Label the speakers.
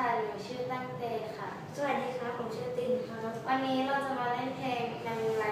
Speaker 1: ค่ะ หนูชื่อตั้งเตค่ะ
Speaker 2: สวัสดีครับผมชื่อตินครับ
Speaker 1: วันนี้เราจะมาเล่นเพลงนังมรั